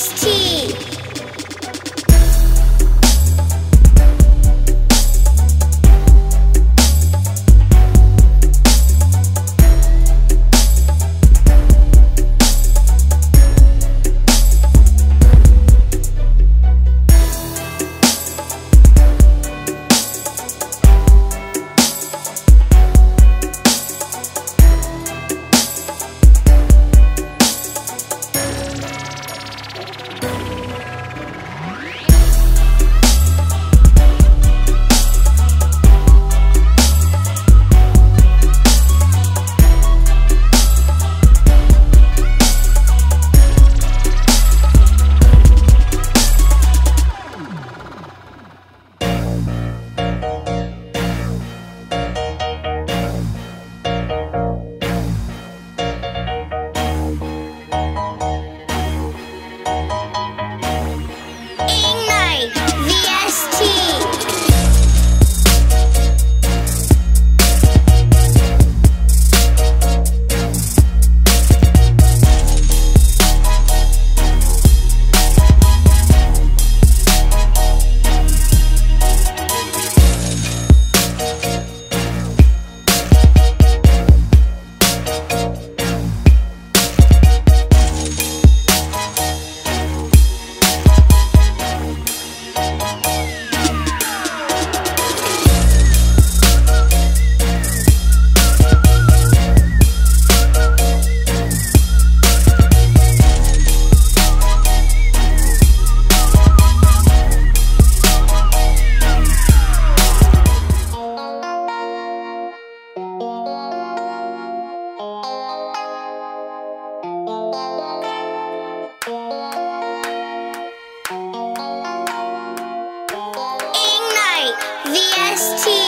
Прости. Just.